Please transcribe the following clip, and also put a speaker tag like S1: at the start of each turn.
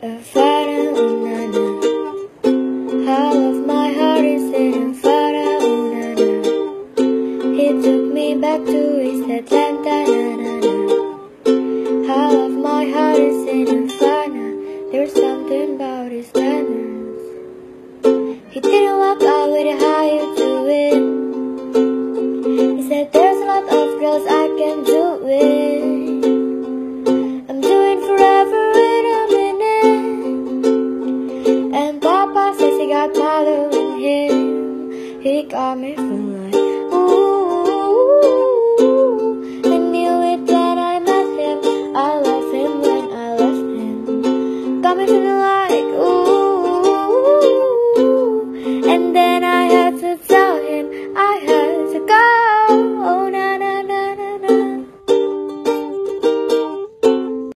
S1: Fara unana. Half of my heart is in Fara unana. He took me back to East Atlanta. Na, na. Half of my heart is in a Fana. There's something about his manners. He didn't walk out with how you do it. He said there's a lot of girls I can do it. Says he got mother in him. He got me feeling like ooh. I knew it when I met him. I love him when I left him. Got me feeling